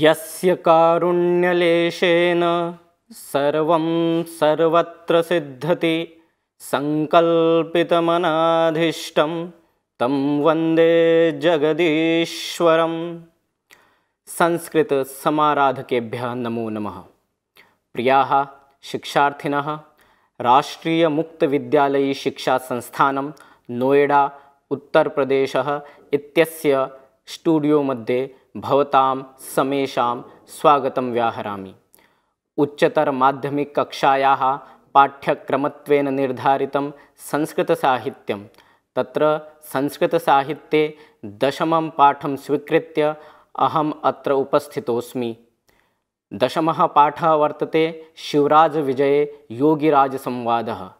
यस्य कारुण्यलेशेन सर्वं सर्वत्र सिद्धति सङ्कल्पितमनाधीष्टं तं वंदे जगदीश्वरम्। संस्कृतसमाराधकेभ्यः नमो नमः। प्रियाः शिक्षार्थिनः, राष्ट्रीयमुक्तविद्यालयी शिक्षासंस्थानं नोएडा, उत्तरप्रदेशः इत्यस्य स्टूडियो मध्ये भवतां समेषां स्वागतं व्याहरामि। उच्चतरमाध्यमिककक्षायाः पाठ्यक्रमत्वेन निर्धारितं संस्कृतसाहित्यं। तत्र संस्कृतसाहित्ये दशमं पाठं स्वीकृत्य अहम् अत्र उपस्थितोऽस्मि। दशमः पाठः वर्तते शिवराजविजये योगिराजसंवादः।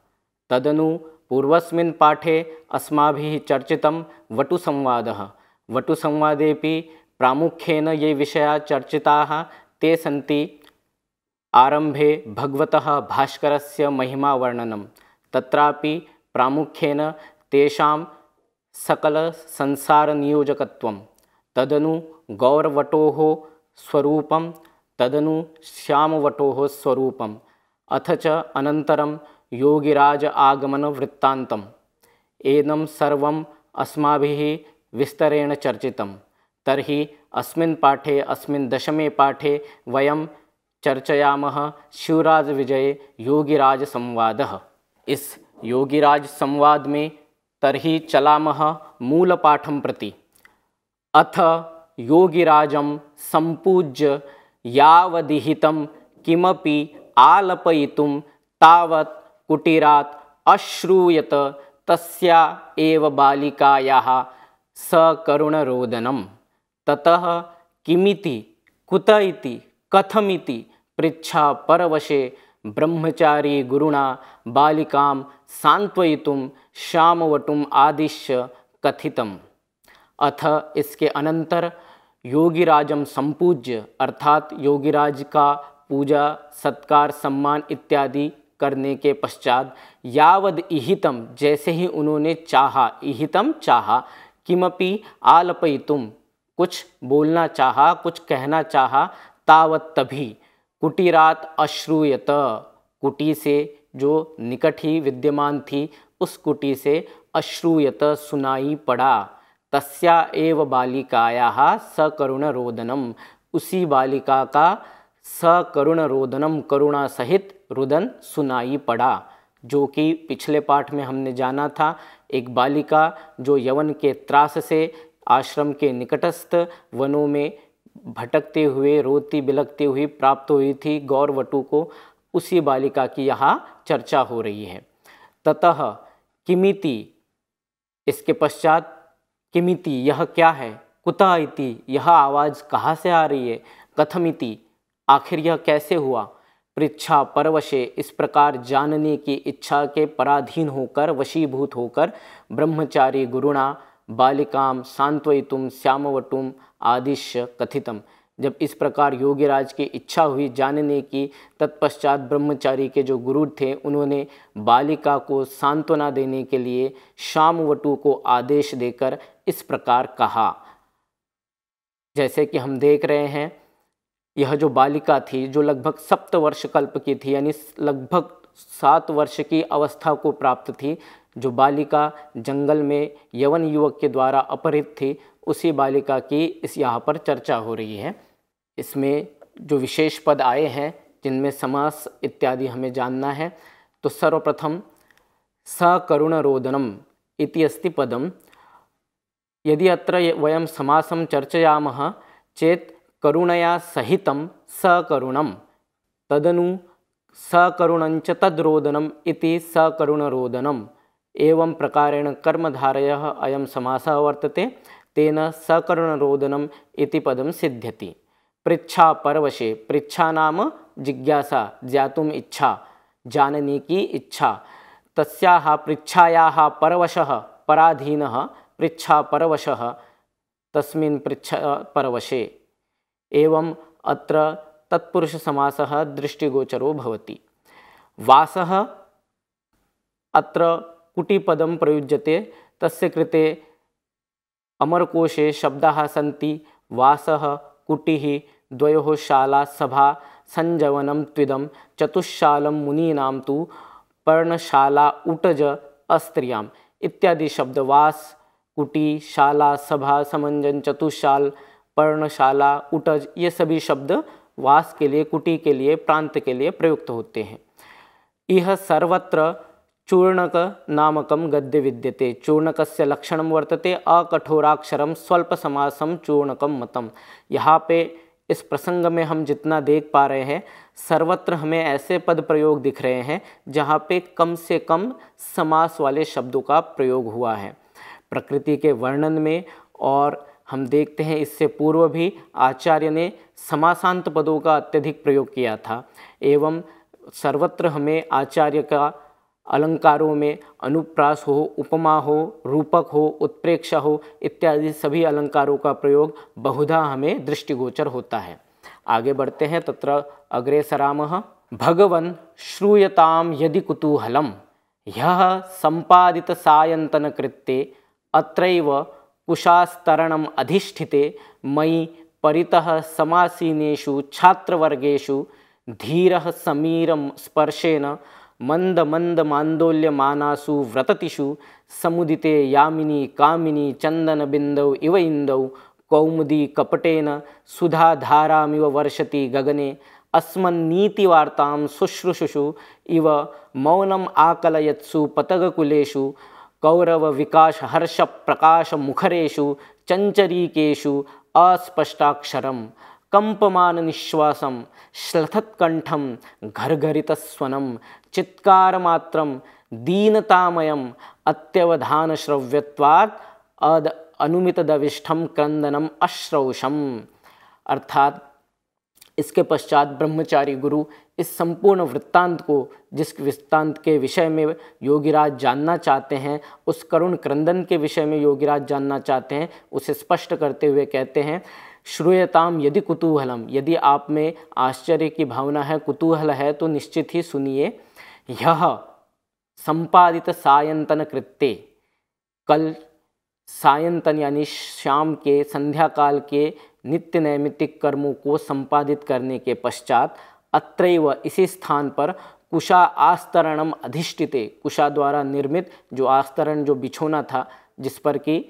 तदनु पूर्वस्मिन् पाठे अस्माभिः चर्चितं वटुसंवादः। वटुसंवादेपि प्रामुख्येन ये विषयाः चर्चिताः। ते सन्ति आरम्भे भगवतः भास्करस्य महिमावर्णनं। तत्रापि प्रामुख्येन तेषां सकलसंसारनियोजकत्वं। तदनु गौरवटोः स्वरूपं, तदनु श्यामवटोः स्वरूपम् अथ च अनन्तरं योगिराज आगमनवृत्तान्तम् एनं सर्वम् अस्माभिः विस्तरेण चर्चितं तर्हि अस्मिन् पाठे, अस्मिन् दशमे पाठे वयं चर्चयामः शिवराजविजये योगिराजसंवादः। इस योगिराज संवाद में तर्हि चलामः मूलपाठं प्रति। अथ योगिराजं सम्पूज्य यावदिहितं किमपि आलपयितुं तावत् अश्रूयत तस्या एव बालिकायाः सकरुणरोदनं ततः किमिति कुत इति कथमिति पृच्छा परवशे ब्रह्मचारी गुरुणा बालिकां सांत्वयितुं श्यामवटुम् आदिश्य कथितम्। अथ इसके अनंतर योगिराजम संपूज्य अर्थात योगिराज का पूजा, सत्कार, सम्मान इत्यादि करने के पश्चात यावद इहितम जैसे ही उन्होंने चाहा, इहितम चाहा, किमपि आलपयितुम। कुछ बोलना चाहा, कुछ कहना चाहा, तावत तभी। कुटीरात अश्रूयत। कुटी से जो निकट ही विद्यमान थी, उस कुटी से अश्रूयत सुनाई पड़ा। तस्या एव बालिकायाः सकरुण रोदनम। उसी बालिका का सकरुण रोदनम करुणा सहित रुदन सुनाई पड़ा, जो कि पिछले पाठ में हमने जाना था। एक बालिका जो यवन के त्रास से आश्रम के निकटस्थ वनों में भटकते हुए, रोती बिलकती हुई प्राप्त हुई थी गौरवटु को। उसी बालिका की यहाँ चर्चा हो रही है। ततः किमिति, इसके पश्चात किमिति, यह क्या है? कुतः इति, यह आवाज़ कहाँ से आ रही है? कथमिति, आखिर यह कैसे हुआ? पृच्छा परवशे, इस प्रकार जानने की इच्छा के पराधीन होकर, वशीभूत होकर ब्रह्मचारी गुरुणा बालिकाम सांत्वयितुम श्यामवटुम आदिश्य कथितम। जब इस प्रकार योगीराज की इच्छा हुई जानने की, तत्पश्चात ब्रह्मचारी के जो गुरु थे, उन्होंने बालिका को सांत्वना देने के लिए श्यामवटु को आदेश देकर इस प्रकार कहा। जैसे कि हम देख रहे हैं, यह जो बालिका थी, जो लगभग सप्त वर्ष कल्प की थी, यानी लगभग सात वर्ष की अवस्था को प्राप्त थी जो बालिका जंगल में यवन युवक के द्वारा अपहृत थी, उसी बालिका की इस यहाँ पर चर्चा हो रही है। इसमें जो विशेष पद आए हैं, जिनमें समास इत्यादि हमें जानना है तो सर्वप्रथम सकरुण रोदनम अस्ति पदम। यदि अत्र वयं समासं चर्चयामः, चेत् करुणया सहित सकरुणं तदनु सकरुणञ्च तद्रोदनम् इति सकरुणरोदनम् एवं प्रकारेण कर्मधारयः अयं समासः वर्तते, तेन सकरुणरोदनम् इति पदं सिद्ध्यति। पृच्छा परवशे पृच्छा नाम जिज्ञासा, ज्ञातुम् इच्छा जानने की इच्छा। तस्याः पृच्छायाः परवशः, पराधीनः पृच्छा परवशः तस्मिन् पृच्छा परवशे एवं अत्र तत्पुरुषसमासः दृष्टिगोचरो भवति। वासः अत्र कुटिपदं प्रयुज्यते। तस्य कृते अमरकोशे शब्दाः सन्ति। वासः, कुटिः, द्वयोः शाला, सभा संजवनम त्विदम चतुशालम मुनीनाम तु पर्णशाला, उटज, अस्त्रियाम। इत्यादि शब्द वास, कुटी, शाला, सभा समंजन चतुशाल, पर्णशाला, उटज, ये सभी शब्द वास के लिए, कुटी के लिए, प्रांत के लिए प्रयुक्त होते हैं। यह सर्वत्र चूर्णक नामकम गद्य विद्यते। चूर्णक लक्षण वर्तते अकठोराक्षरम स्वल्प समासम चूर्णकम मतम। यहाँ पे इस प्रसंग में हम जितना देख पा रहे हैं, सर्वत्र हमें ऐसे पद प्रयोग दिख रहे हैं, जहाँ पे कम से कम समास वाले शब्दों का प्रयोग हुआ है। प्रकृति के वर्णन में और हम देखते हैं इससे पूर्व भी आचार्य ने समासांत पदों का अत्यधिक प्रयोग किया था। एवं सर्वत्र हमें आचार्य का अलंकारों में अनुप्रास हो, उपमा हो, रूपक हो, उत्प्रेक्षा हो इत्यादि सभी अलंकारों का प्रयोग बहुधा हमें दृष्टिगोचर होता है। आगे बढ़ते हैं, तत्र अग्रे सराम, भगवन श्रूयताम यदि कुतूहलम यह संपादित सायंतन कृत्य अत्रैव कुशास्तरणम अधिष्ठिते, मयि परितः समासीनेषु छात्रवर्गेषु धीरः समीरं स्पर्शेन मंद मंद मांदोल्यमानासु व्रततिषु समुदिते यामिनी कामिनी चंदन बिंदौ इव इंदौ कौमुदी कपटेन सुधाधारामिव वर्षति गगने अस्मन्नीतिवार्तां शुश्रूषुषु इव मौनम आकलयत्सु पतगकुलेषु कौरव विकास हर्ष प्रकाश मुखरेशु चंचरीकेशु अस्पष्टाक्षरम कंपमान निश्वासम श्लथत्कंठम घरघरितस्वनम चित्कारमात्रम दीनतामयम अत्यवधान श्रव्यवाद अद अनुमित दविष्ठम क्रंदनम अश्रौषम। अर्थात इसके पश्चात ब्रह्मचारी गुरु इस संपूर्ण वृत्तांत को, जिस वृत्तांत के विषय में योगीराज जानना चाहते हैं, उस करुण क्रंदन के विषय में योगीराज जानना चाहते हैं, उसे स्पष्ट करते हुए कहते हैं श्रूयताम यदि कुतूहलम। यदि आप में आश्चर्य की भावना है, कुतूहल है तो निश्चित ही सुनिए यह संपादित सायंतन कृत्य। कल सायंतन यानी शाम के संध्या काल के नित्य नैमित्तिक कर्मों को संपादित करने के पश्चात अत्रैव इसी स्थान पर कुशा आस्तरणम अधिष्ठित। कुशा द्वारा निर्मित जो आस्तरण, जो बिछोना था, जिस पर कि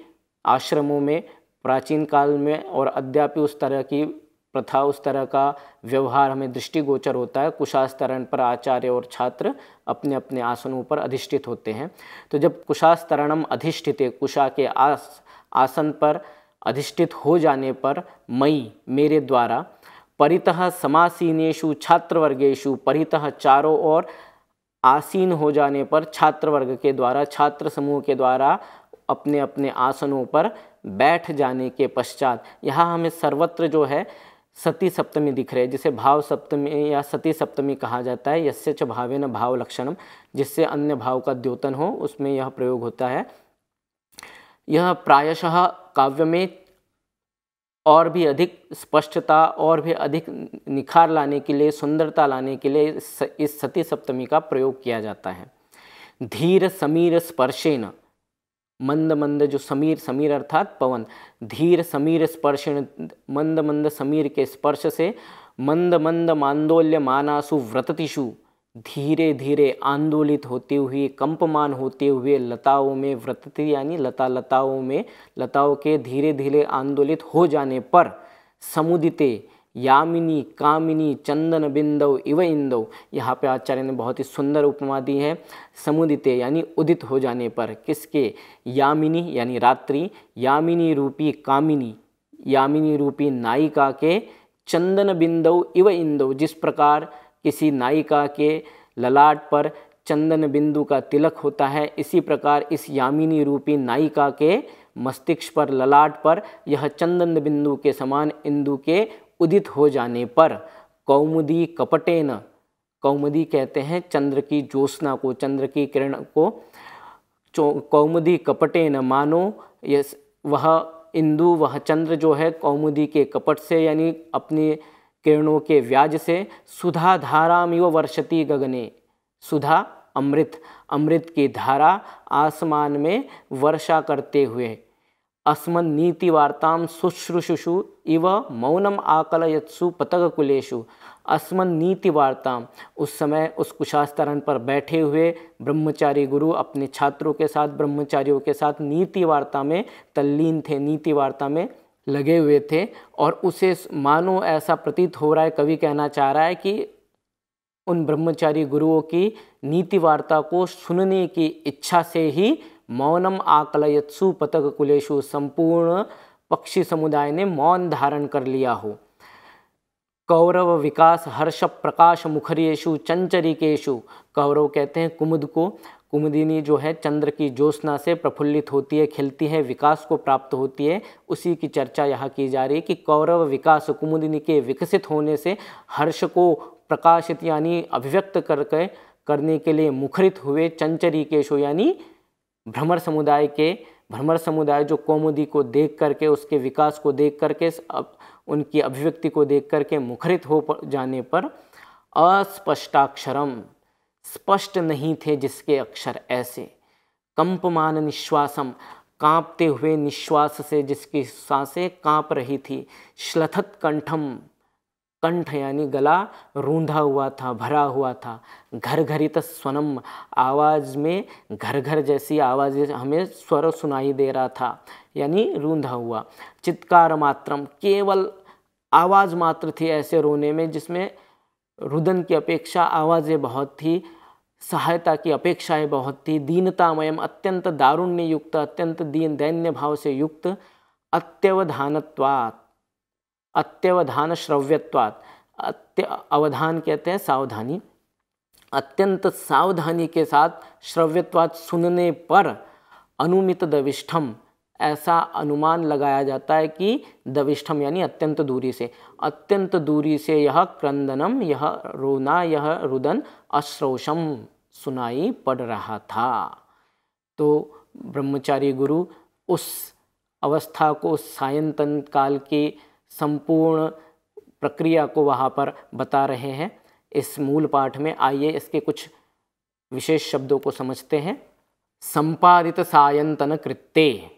आश्रमों में प्राचीन काल में और अद्यापि उस तरह की प्रथा, उस तरह का व्यवहार हमें दृष्टिगोचर होता है। कुशास्तरण पर आचार्य और छात्र अपने अपने आसनों पर अधिष्ठित होते हैं। तो जब कुशास्तरणम अधिष्ठित, कुशा के आस, आसन पर अधिष्ठित हो जाने पर मई, मेरे द्वारा परितः समासीनेशु छात्रवर्गेशु परितः चारों ओर आसीन हो जाने पर छात्रवर्ग के द्वारा, छात्र समूह के द्वारा अपने अपने आसनों पर बैठ जाने के पश्चात, यहाँ हमें सर्वत्र जो है सती सप्तमी दिख रहे जिसे भाव सप्तमी या सती सप्तमी कहा जाता है यसे च भावे न भाव लक्षणम, जिससे अन्य भाव का द्योतन हो, उसमें यह प्रयोग होता है। यह प्रायशः काव्य में और भी अधिक स्पष्टता और भी अधिक निखार लाने के लिए, सुंदरता लाने के लिए इस सती सप्तमी का प्रयोग किया जाता है। धीर समीर स्पर्शेन मंद मंद जो समीर समीर अर्थात पवन, धीर, समीर स्पर्शेन मंद मंद समीर के स्पर्श से मंद मंद मांदोल्य मानासु व्रततिषु, धीरे धीरे आंदोलित होते हुए, कंपमान होते हुए लताओं में व्रतति यानी लता लताओं में, लताओं के धीरे धीरे आंदोलित हो जाने पर समुदिते यामिनी, कामिनी, चंदन बिंदव, इव इंदव। यहाँ पे आचार्य ने बहुत ही सुंदर उपमा दी है, समुदिते यानी उदित हो जाने पर। किसके? यामिनी यानी रात्रि, यामिनी रूपी कामिनी, यामिनी रूपी नायिका के चंदन बिंदव, इव इंदव। जिस प्रकार किसी नायिका के ललाट पर चंदन बिंदु का तिलक होता है, इसी प्रकार इस यामिनी रूपी नायिका के मस्तिष्क पर ललाट पर यह चंदन बिंदु के समान इंदु के उदित हो जाने पर कौमुदी कपटेन, कौमुदी कहते हैं चंद्र की ज्योत्ना को, चंद्र की किरण को कौमुदी कपटेन मानो, यस, वह इंदु, वह चंद्र जो है कौमुदी के कपट से यानी अपनी किरणों के व्याज से सुधा धारामिव वर्षती गगने, सुधा अमृत अमृत की धारा आसमान में वर्षा करते हुए। अस्मन् नीतिवार्तां शुश्रूषुषु इव मौनम आकलयत्सु पतगकुलेषु। अस्मन नीति वार्ता। उस समय उस कुशास्तरण पर बैठे हुए ब्रह्मचारी गुरु अपने छात्रों के साथ, ब्रह्मचारियों के साथ नीति वार्ता में तल्लीन थे, नीति वार्ता में लगे हुए थे और उसे मानो ऐसा प्रतीत हो रहा है, कवि कहना चाह रहा है कि उन ब्रह्मचारी गुरुओं की नीति वार्ता को सुनने की इच्छा से ही मौनम आकलयत्सु पतक कुलेशु संपूर्ण पक्षी समुदाय ने मौन धारण कर लिया हो। कौरव विकास हर्ष प्रकाश मुखरियेशु चंचरिकेशु कौरव कहते हैं, कुमुद को। कुमुदिनी जो है, चंद्र की ज्योत्ना से प्रफुल्लित होती है, खिलती है, विकास को प्राप्त होती है। उसी की चर्चा यहाँ की जा रही है कि कौरव विकास कुमुदिनी के विकसित होने से हर्ष को प्रकाशित यानी अभिव्यक्त करके करने के लिए मुखरित हुए चंचरिकेशु यानी भ्रमर समुदाय के, भ्रमर समुदाय जो कौमुदी को देख करके, उसके विकास को देख करके उनकी अभिव्यक्ति को देख करके मुखरित हो जाने पर अस्पष्टाक्षरम, स्पष्ट नहीं थे जिसके अक्षर ऐसे। कंपमान निश्वासम, कांपते हुए निश्वास से जिसकी साँसें काँप रही थी, श्लथत कंठम कंठ यानी गला रूंधा हुआ था, भरा हुआ था। घर घरित स्वनम आवाज़ में घर घर जैसी आवाज़ हमें स्वर सुनाई दे रहा था, यानी रूंधा हुआ। चित्कार मात्रम, केवल आवाज़ मात्र थी ऐसे रोने में जिसमें रुदन की अपेक्षा आवाज़ें बहुत थी, सहायता की अपेक्षाएँ बहुत थी, दीनतामयम अत्यंत दारुण्य युक्त, अत्यंत दीन दैन्य भाव से युक्त, अत्यवधानत्वात्। अत्यवधान श्रव्यत्वात् अत्य अवधान कहते हैं सावधानी। अत्यंत सावधानी के साथ श्रव्यत्वात् सुनने पर अनुमित दविष्ठम। ऐसा अनुमान लगाया जाता है कि दविष्ठम यानी अत्यंत दूरी से। अत्यंत दूरी से यह क्रंदनम, यह रोना, यह रुदन अश्रोषम सुनाई पड़ रहा था। तो ब्रह्मचारी गुरु उस अवस्था को सायंतन काल की संपूर्ण प्रक्रिया को वहाँ पर बता रहे हैं। इस मूल पाठ में आइए इसके कुछ विशेष शब्दों को समझते हैं। संपादित सायंतन कृत्य।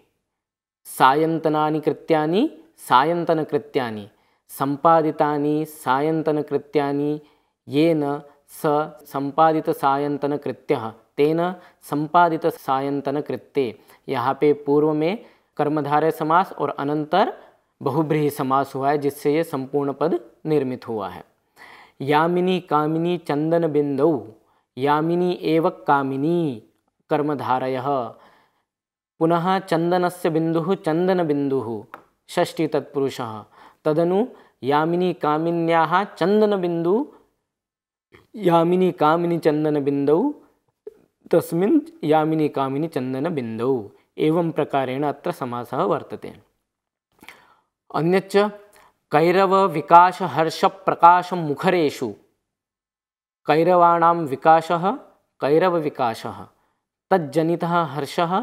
सायंतनानि कृत्यानि सायंतनकृत्यानि सम्पादितानि सायंतनकृत्यानि येन स संपादित सायंतन कृत्य। तेन संपादितसायन्तनकृत्ये यहाँ पे पूर्व में कर्मधारय समास और अनंतर बहुब्रीही समास हुआ है, जिससे ये संपूर्ण पद निर्मित हुआ है। यामिनी कामिनी चंदन बिंदौ, यामिनी एव कामिनी कर्मधारय। पुनः चंदनस्य बिंदु चंदन बिंदु, षष्ठी तत्पुरुष। तदनु यामिनी कामिन्याः चंदन बिंदु, यामिनी कामिनी चंदन बिंदौ, तस्मिन् यामिनी कामिनी चंदन बिंदौ। एवं प्रकारेण अत्र समासः वर्तते। अन्यच्च कैरव विकास हर्ष प्रकाश मुखरेषु। कैरवाणां विकासः कैरव विकासः तज्जनितः हर्षः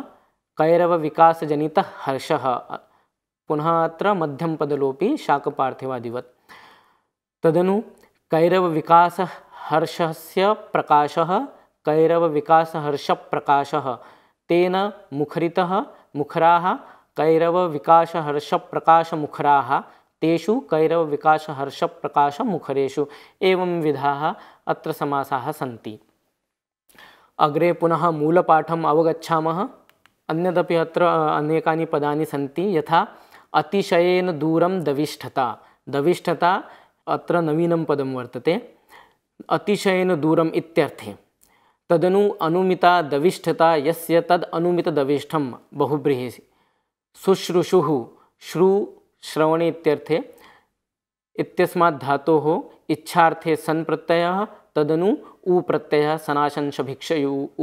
कैरव विकास जनित हर्ष पुनः अत्र मध्यम पदलोपि शाकपार्थिवादिवत्। तदनु कैरव विकास हर्षस्य प्रकाशः कैरव विकास हर्ष प्रकाशः तेन मुखरितः, मुखराः कैरव विकास हर्ष प्रकाश मुखराः तेषु कैरव विकास हर्ष प्रकाश मुखरेषु एवं विधाः अत्र समासाः सन्ति। अग्रे पुनः मूलपाठम् अवगच्छामः। अन्यदपि अत्र अनेकानि पदानि सन्ति। यथा, अतिशयेन दूरं दविष्ठता। दविष्ठता अत्र नवीनं पदं वर्तते। अतिशयेन दूरम् इत्यर्थे। तदनु अनुमिता दविष्ठता, यस्य तद् अनुमितदविष्ठं बहुब्रीहि शुश्रूषुः श्रु श्रवणे इत्यर्थे इत्यस्मात् धातोः इच्छार्थे सन् प्रत्ययः, तदनु उ प्रत्यय सनाशंस भिक्ष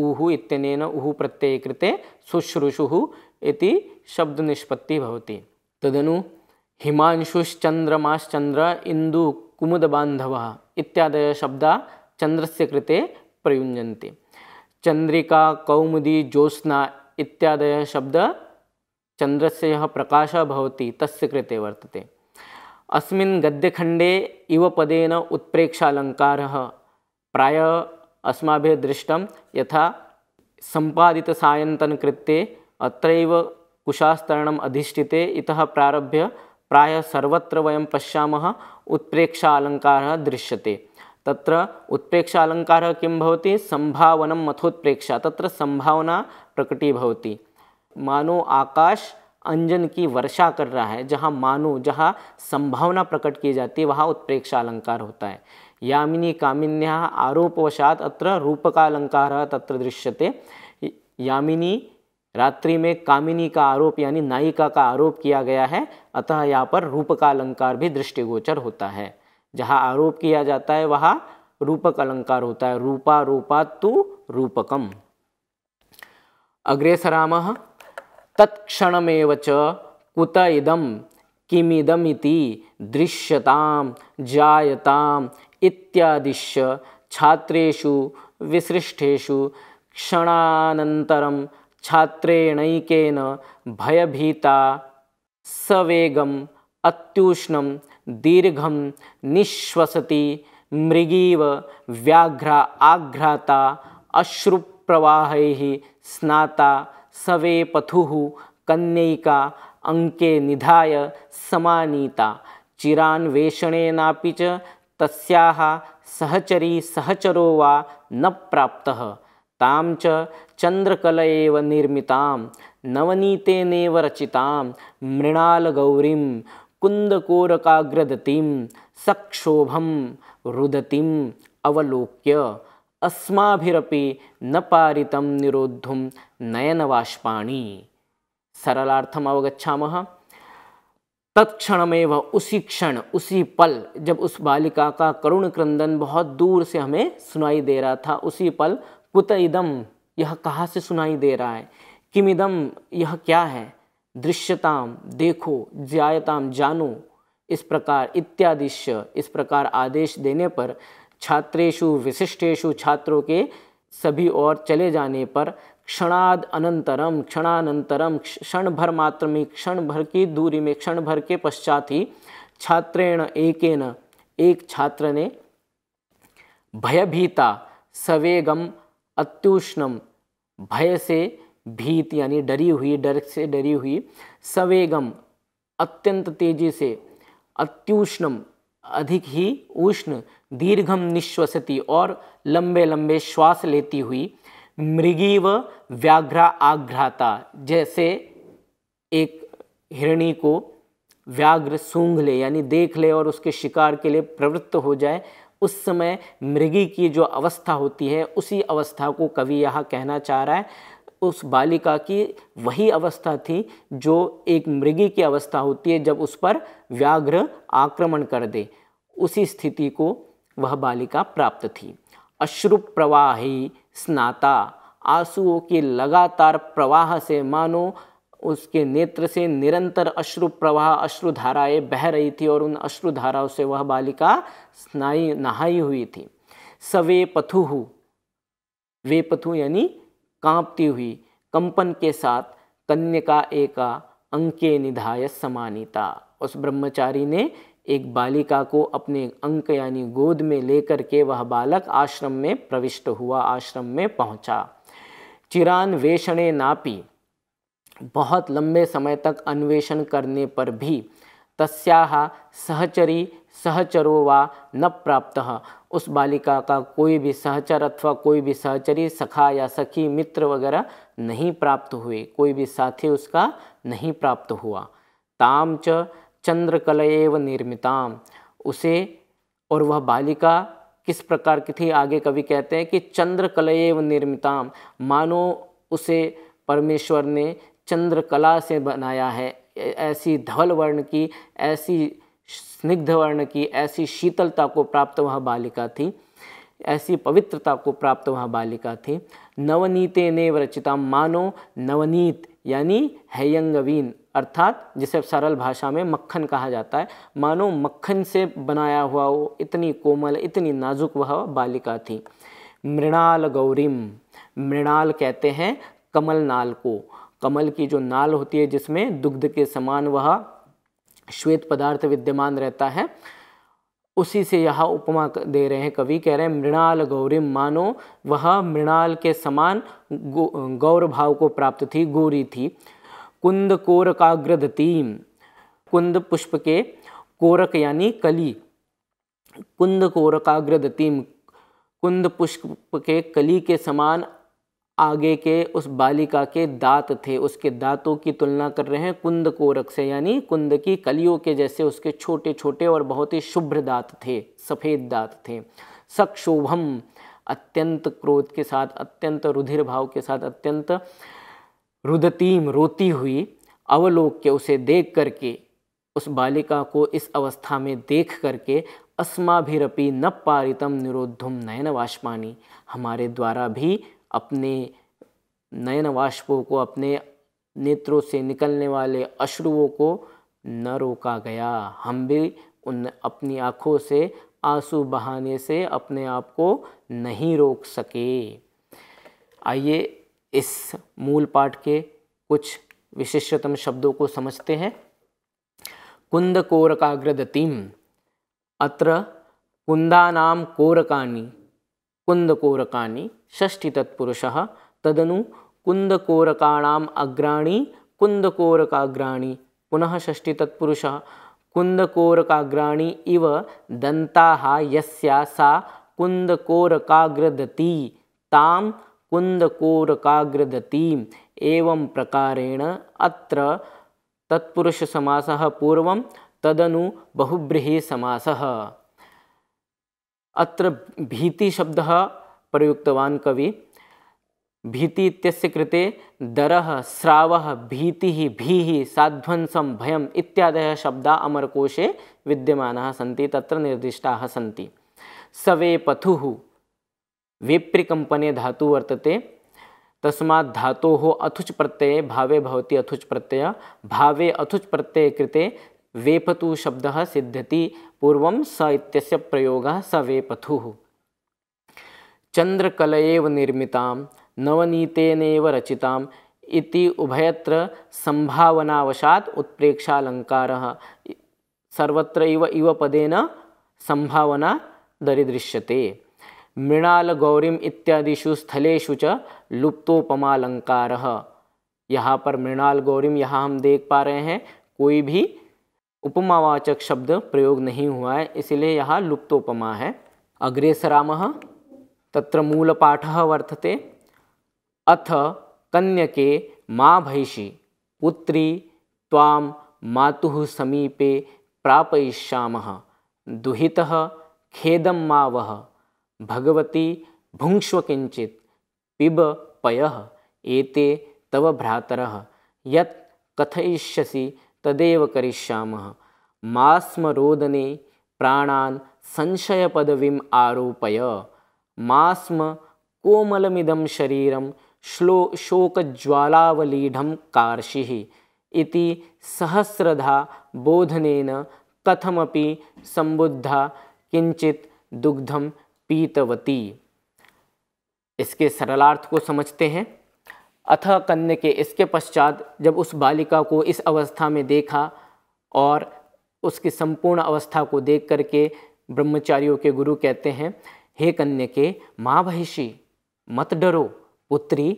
ऊह इत्यनेन उह प्रत्यय कृते शुश्रूषुः इति शब्द निष्पत्ति भवति। तदनु हिमांशुश्चंद्रमाश्चंद्र इंदु कुमुद बांधव इत्यादय शब्दा चंद्रस्य कृते प्रयुञ्जन्ते। चंद्रिका कौमुदी, ज्योत्स्ना इत्यादय शब्द चंद्रस्य यः प्रकाशः भवति, तस्य कृते वर्तते। अस्मिन् गद्यखण्डे इव पदेन उत्प्रेक्षालङ्कारः प्राय अस्माभिः दृष्टं यथा सम्पादितसायन्तनकृत्ये अत्रैव कुशास्तरणम अधिष्ठिते, इतः प्रारभ्य प्रायः सर्वत्र वयं पश्यामः उत्प्रेक्षा अलङ्कारः दृश्यते। तत्र उत्प्रेक्षा अलङ्कारः किं भवति? सम्भावनं मथोत्प्रेक्षा, तत्र सम्भावना प्रकटीभवति मानो आकाश अंजन की वर्षा कर रहा है, जहाँ मानो, जहाँ संभावना प्रकट की जाती है, वहाँ उत्प्रेक्षा अलंकार होता है। यामिनी कामिन्या आरोपवशात अत्र रूपकालंकार तत्र दृश्यते। यामिनी रात्रि में कामिनी का आरोप, यानी नायिका का आरोप किया गया है, अतः यहाँ पर रूप का अलंकार भी दृष्टिगोचर होता है। जहाँ आरोप किया जाता है, वहाँ रूपक अलंकार होता है। रूपा रूपा तु रूपकम। अग्रेसराम तत्क्षणमेव कुत इदम किमिदमिति दृश्यतां जायताम् इत्यादिश्य छात्रेषु विसृष्टेषु क्षणानन्तरं छात्रेणैकेन भयभीता सवेगम् अत्युष्णं दीर्घं निश्वसति मृगीव व्याघ्रा आघ्राता अश्रुप्रवाहैः स्नाता सवे पथुः कन्यैका अंके निधाय समानीता। चिरान्वेषणेनापि सहचरी सहचरो वा न प्राप्तः। तां च चन्द्रकल एव निर्मितां, नवनीतेनेव रचितां, मृणालगौरीं, कुन्दकोरकाग्रदतीं, सक्षोभं अवलोक्य। अस्माभिरपि न पारितं निरोद्धुं नयनवाष्पाणी। सरलार्थम अवगछामः तत्क्षणमेव उसी क्षण, उसी पल, जब उस बालिका का करुण क्रंदन बहुत दूर से हमें सुनाई दे रहा था, उसी पल कुत इदम यह कहाँ से सुनाई दे रहा है? किमिदम यह क्या है? दृश्यताम, देखो, ज्यायताम, जानो। इस प्रकार इत्यादिश्य, इस प्रकार आदेश देने पर छात्रेषु, विशिष्टेषु छात्रों के सभी और चले जाने पर क्षणाद अनंतरम, क्षणानंतरम क्षण भर मात्र में क्षण भर की दूरी में क्षण भर के पश्चात ही छात्रेण एकेन, एक छात्र ने भयभीता, सवेगम, अत्युष्णम, भय से भीत यानी डरी हुई, डर से डरी हुई, सवेगम, अत्यंत तेज़ी से, अत्युष्णम अधिक ही उष्ण, दीर्घम निश्वसती और लंबे लंबे श्वास लेती हुई मृगी व व्याघ्रा आघ्राता, जैसे एक हिरणी को व्याघ्र सूंघ ले, यानी देख ले और उसके शिकार के लिए प्रवृत्त हो जाए, उस समय मृगी की जो अवस्था होती है, उसी अवस्था को कवि यहाँ कहना चाह रहा है। उस बालिका की वही अवस्था थी जो एक मृगी की अवस्था होती है जब उस पर व्याघ्र आक्रमण कर दे। उसी स्थिति को वह बालिका प्राप्त थी। अश्रु प्रवाही स्नाता, आंसुओं के लगातार प्रवाह से मानो उसके नेत्र से निरंतर अश्रु प्रवाह, अश्रु धाराएँ बह रही थी और उन अश्रु धाराओं से वह बालिका स्नाई नहाई हुई थी। सवे पथुहु वे पथु यानी कांपती हुई कंपन के साथ कन्या एका अंके निधाय समानिता। उस ब्रह्मचारी ने एक बालिका को अपने अंक यानी गोद में लेकर के वह बालक आश्रम में प्रविष्ट हुआ, आश्रम में पहुँचा। चिरान वेषणे नापी। बहुत लंबे समय तक अन्वेषण करने पर भी तस्याह सहचरी सहचरो वा न प्राप्त। उस बालिका का कोई भी सहचर अथवा कोई भी सहचरी, सखा या सखी, मित्र वगैरह नहीं प्राप्त हुए। कोई भी साथी उसका नहीं प्राप्त हुआ। ताम च चंद्रकलएव निर्मिताम। उसे और वह बालिका किस प्रकार की थी, आगे कवि कहते हैं कि चंद्रकलएव निर्मिताम। मानो उसे परमेश्वर ने चंद्रकला से बनाया है। ऐसी धवल वर्ण की, ऐसी स्निग्ध वर्ण की, ऐसी शीतलता को प्राप्त वह बालिका थी। ऐसी पवित्रता को प्राप्त वह बालिका थी। नवनीते ने रचिता मानो, नवनीत यानी हैयंगवीन, अर्थात जिसे सरल भाषा में मक्खन कहा जाता है। मानो मक्खन से बनाया हुआ वो इतनी कोमल, इतनी नाजुक वह बालिका थी। मृणाल गौरीम, मृणाल कहते हैं कमलनाल को। कमल की जो नाल होती है, जिसमें दुग्ध के समान वह श्वेत पदार्थ विद्यमान रहता है। उसी से यह उपमा दे रहे हैं, कवि कह रहे हैं, मृणाल गौरीम, मानो वह मृणाल के समान गौर भाव को प्राप्त थी, गोरी थी। कुंद कोरकाग्रदतीम कुंद पुष्प के कोरक यानी कली। कुंद कोरकाग्रदतीम कुंद पुष्प के कली के समान आगे के उस बालिका के दांत थे। उसके दांतों की तुलना कर रहे हैं कुंद कोरक से, यानी कुंद की कलियों के जैसे उसके छोटे छोटे और बहुत ही शुभ्र दांत थे, सफ़ेद दांत थे। सक्षोभम, अत्यंत क्रोध के साथ, अत्यंत रुधिर भाव के साथ, अत्यंत रुदतीम, रोती हुई अवलोक के उसे देख करके, उस बालिका को इस अवस्था में देख करके अस्माभिरपि न पारितम निरोधुम नयन वाष्पानी हमारे द्वारा भी अपने नयन वाष्पों को, अपने नेत्रों से निकलने वाले अश्रुओं को न रोका गया। हम भी उन, अपनी आँखों से, आँसू बहाने से अपने आप को नहीं रोक सके। आइए इस मूल पाठ के कुछ विशिष्टतम शब्दों को समझते हैं। कुंद कोरकाग्रदतिम, अत्र कुंदानाम कोरकानी कुंदकोरकानी षष्ठी तत्पुरुषः तदनु कुंदकोरकाणाम अग्राणी कुंदकोरकाग्राणी पुनः षष्ठी तत्पुरुषः कुंदकोरकाग्राणी इव दन्ताः यस्या सा कुंदकोरकाग्रदतीम एवं प्रकारेण अत्र तत्पुरुष समासः पूर्वं, तदनु बहुब्रीहि समासः अत्र भीति शब्द प्रयुक्तवान् कवि। भीति इत्यस्य कृते दरः, स्रावः, भीतिः, भीः, साध्वंसं, भयम् इत्यादयः शब्दाः अमरकोशे विद्यमानाः सन्ति, तत्र निर्दिष्टाः सन्ति। सवे पथुः, वेप्रिकम्पने धातु वर्तते, तस्मात् धातोः अथुच प्रत्यये भावे भवति, अथुच प्रत्यय। भावे अथुच प्रत्यये कृते वेपतु शब्द सिद्ध्यति पूर्व स इत्यस्य प्रयोगः स वेपथुः चंद्रकलयेव निर्मितां नवनीतेनेव रचिताम् उभयत्र संभावनावशात् उत्प्रेक्षालङ्कारः सर्वत्र इव इव पदेन संभावना दरिदृश्यते। इत्यादिषु स्थलेषु च यहाँ पर मृणाल गौरीम यहाँ हम देख पा रहे हैं, कोई भी उपमावाचक शब्द प्रयोग नहीं हुआ है, इसलिए यहाँ लुप्तोपमा है। अग्रेसराम तत्र मूलपाठ वर्तते। अथ कन्यके माँ भैषी, पुत्री ताम मातु समीपे प्रापयिष्याम। दुहितः खेदम मा वह भगवती भुंक्ष्व किंचित पिब पय, एते तव भ्रातर। यत् कथयिष्यसि तदेव करिष्यामः। मास्मरोदने प्राणान् संशयपदवीम् आरोपय। मास्म कोमलमिदं शरीरं श्लो शोकज्वालावलीढं कार्षिः। इति सहस्रधा बोधनेन कथमपि संबुद्धा किंचित दुग्धम पीतवती। इसके सरलार्थ को समझते हैं। अथ कन्या के इसके पश्चात जब उस बालिका को इस अवस्था में देखा और उसकी संपूर्ण अवस्था को देख करके ब्रह्मचारियों के गुरु कहते हैं, हे कन्या के, माँ भैषी मत डरो, पुत्री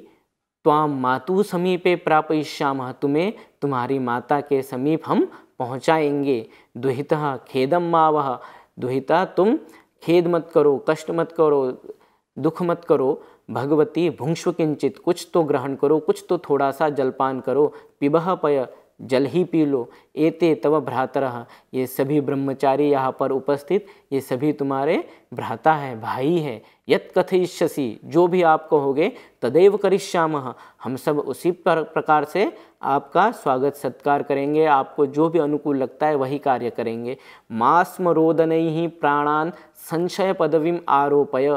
त्वाम मातु समीपे प्रापयिष्याम, तुम्हें तुम्हारी माता के समीप हम पहुँचाएँगे। दुहिता खेदम मावह दुहिता तुम खेद मत करो, कष्ट मत करो, दुख मत करो भगवती भुंक्ष्व किंचित, कुछ तो ग्रहण करो, कुछ तो थोड़ा सा जलपान करो, पिबह पय, जल ही पी लो, एते तव भ्रातर। ये सभी ब्रह्मचारी यहाँ पर उपस्थित, ये सभी तुम्हारे भ्राता है, भाई है। यत कथयिष्यसी, जो भी आप कहोगे तदैव करिष्याम। हम सब उसी पर, प्रकार से आपका स्वागत सत्कार करेंगे, आपको जो भी अनुकूल लगता है, वही कार्य करेंगे। मास्म रोदन ही प्राणान संशय पदवीम आरोपय।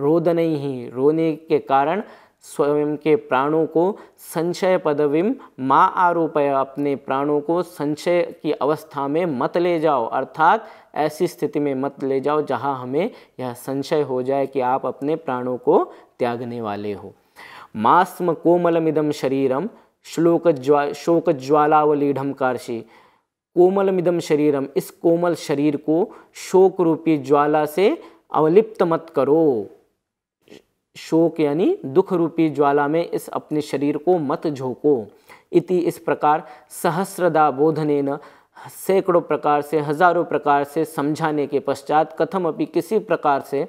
रोदन ही। रोने के कारण स्वयं के प्राणों को संशय पदवीम, माँ आरोपय अपने प्राणों को संशय की अवस्था में मत ले जाओ। अर्थात ऐसी स्थिति में मत ले जाओ जहाँ हमें यह संशय हो जाए कि आप अपने प्राणों को त्यागने वाले हो। मास्म कोमलमिदम शरीरम श्लोक ज्वा शोक ज्वालावलीढ़ कार्षि। कोमलमिदम शरीरम इस कोमल शरीर को शोक रूपी ज्वाला से अवलिप्त मत करो। शोक यानी दुख रूपी ज्वाला में इस अपने शरीर को मत झोंको। इति इस प्रकार सहस्रदा बोधनेन, सैकड़ों प्रकार से, हज़ारों प्रकार से समझाने के पश्चात कथम अभी किसी प्रकार से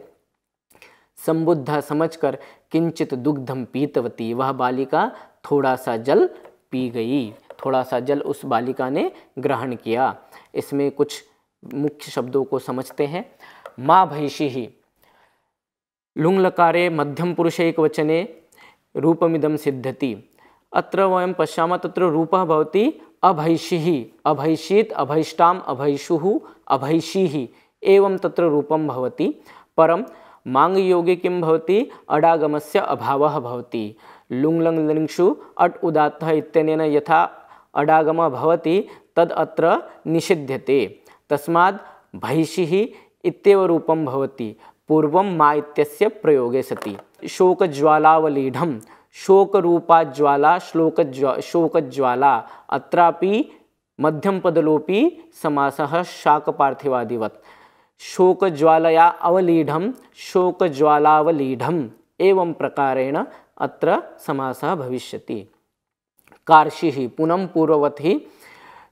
संबुद्धा समझकर किंचित दुग्धम पीतवती। वह बालिका थोड़ा सा जल पी गई। थोड़ा सा जल उस बालिका ने ग्रहण किया। इसमें कुछ मुख्य शब्दों को समझते हैं। माँ भैषी ही लुंगलकारे मध्यम पुरुष एक वचने रूपमिदम सिद्धति। अत्र वयं पश्यामः तत्र रूपः भवति अभैषिः। अभैषीत् अभैष्टाम् अभैषुः अभैषीः। एवं तत्र रूपं भवति। परं माङ्गयोगे किं भवति? अडागमस्य अभावः भवति। लुङ्लङ् लिङ्क्षु अट् उदात्तः इत्यनेन यथा अडागमः भवति, तद् अत्र निषिध्यते। तस्मात् भैषिः इत्येव रूपं भवति। पूर्वं मा इत्यस्य प्रयोगे सति। शोकज्वालावलीढं शोकरूपा ज्वाला श्लोकज्वा, शोकज्वाला, अत्रापि मध्यमपदलोपि समासः शाकपार्थिवादिवत्। शोकज्वालया अवलीढं शोकज्वालावलीढम् एवं प्रकारेण अत्र समासः भविष्यति। कार्षिः पुनः पूर्ववत् ही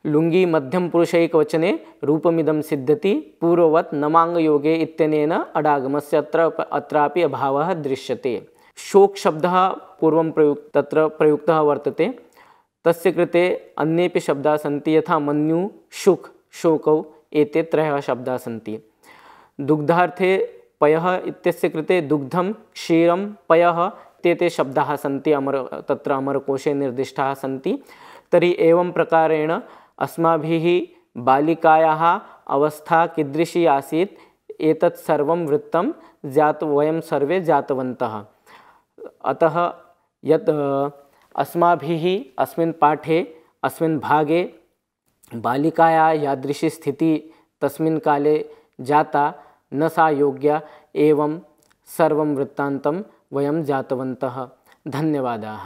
लुंगी मध्यम पुरुष एक वचने रूपमिदम सिद्धति पूर्ववत् नमांग योगे इत्यनेन अडागमस्य अत्र अत्रापि अभावः दृश्यते। शोक शब्द पूर्व प्रयुक्त तत्र प्रयुक्तः वर्तते। तस्य कृते अन्येपि शब्दाः सन्ति, यथा मन्यु, शुक्, शोकौ, एते त्रयः शब्दाः सन्ति। दुग्धार्थे पयः इत्यस्य कृते दुग्धं, क्षीरं, पयः, ते ते शब्दाः सन्ति, अमर, तत्र अमरकोशे निर्दिष्टाः सन्ति। तर्हि एवं प्रकारेण अस्माभिः बालिकायाः अवस्था कीदृशी आसीत्? एतत् सर्वं वृत्तं जात वयं सर्वे जातवन्तः अतः यत् अस्माभिः अस्मिन् पाठे, अस्मिन् भागे बालिकाया यादृशी स्थितिः तस्मिन् काले जाता न सा योग्या, एवं सर्वं वृत्तान्तं वयं जातवन्तः धन्यवादाः।